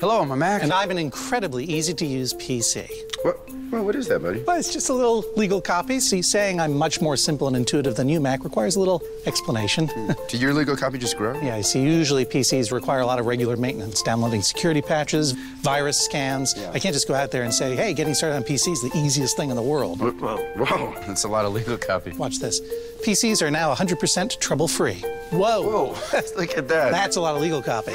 Hello, I'm a Mac. And I'm an incredibly easy to use PC. What? Well, what is that, buddy? Well, it's just a little legal copy. See, saying I'm much more simple and intuitive than you, Mac, requires a little explanation. Did your legal copy just grow? yeah, I see. Usually PCs require a lot of regular maintenance, downloading security patches, virus scans. Yeah. I can't just go out there and say, hey, getting started on PC is the easiest thing in the world. Whoa, whoa, that's a lot of legal copy. Watch this. PCs are now 100% trouble free. Whoa. Whoa, look at that. That's a lot of legal copy.